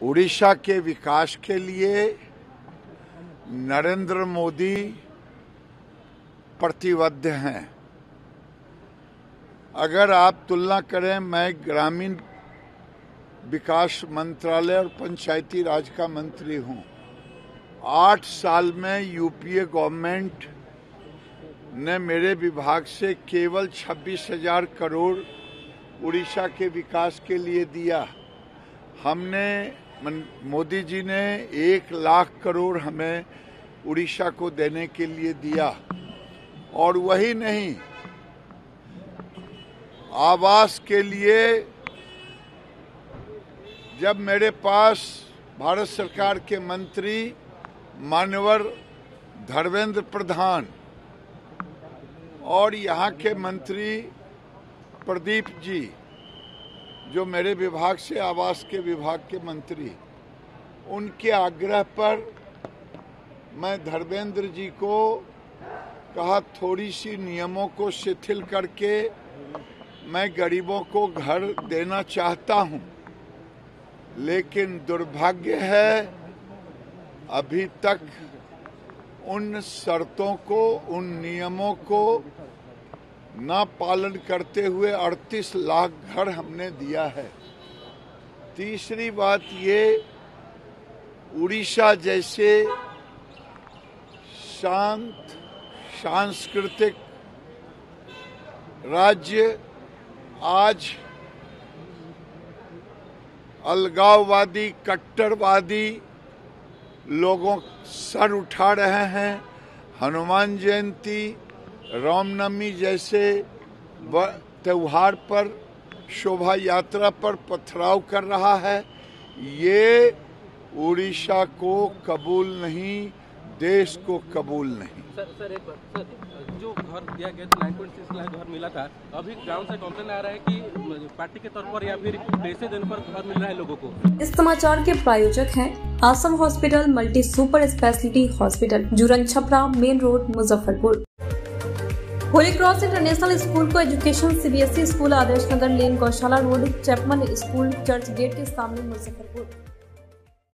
उड़ीसा के विकास के लिए नरेंद्र मोदी प्रतिबद्ध हैं। अगर आप तुलना करें, मैं ग्रामीण विकास मंत्रालय और पंचायती राज का मंत्री हूँ। आठ साल में यूपीए गवर्नमेंट ने मेरे विभाग से केवल छब्बीस हज़ार करोड़ उड़ीसा के विकास के लिए दिया। हमने मोदी जी ने एक लाख करोड़ हमें उड़ीसा को देने के लिए दिया। और वही नहीं, आवास के लिए जब मेरे पास भारत सरकार के मंत्री मानवर धर्मेंद्र प्रधान और यहाँ के मंत्री प्रदीप जी जो मेरे विभाग से आवास के विभाग के मंत्री उनके आग्रह पर मैं धर्मेंद्र जी को कहा थोड़ी सी नियमों को शिथिल करके मैं गरीबों को घर देना चाहता हूँ। लेकिन दुर्भाग्य है, अभी तक उन शर्तों को, उन नियमों को ना पालन करते हुए 38 लाख घर हमने दिया है। तीसरी बात ये, उड़ीसा जैसे शांत, सांस्कृतिक राज्य आज अलगाववादी, कट्टरवादी लोगों सर उठा रहे हैं। हनुमान जयंती रामनवमी जैसे त्यौहार पर शोभा यात्रा पर पथराव कर रहा है। ये उड़ीसा को कबूल नहीं देश को कबूल नहीं। सर सर एक बार सर जो घर दिया गया था 9.6 लाख घर मिला था अभी ग्राउंड से कंप्लेन आ रहा है कि पार्टी के तौर पर या फिर पैसे देने पर घर मिल रहा है लोगों को। इस समाचार के प्रायोजक हैं Assam hospital multi super speciality hospital Juran Chhapra main road Muzaffarpur. Holy cross international school coeducation CBSE school Adarsh Nagar lane Gaushala road, Chapman school church gate के सामने मुजफ्फरपुर।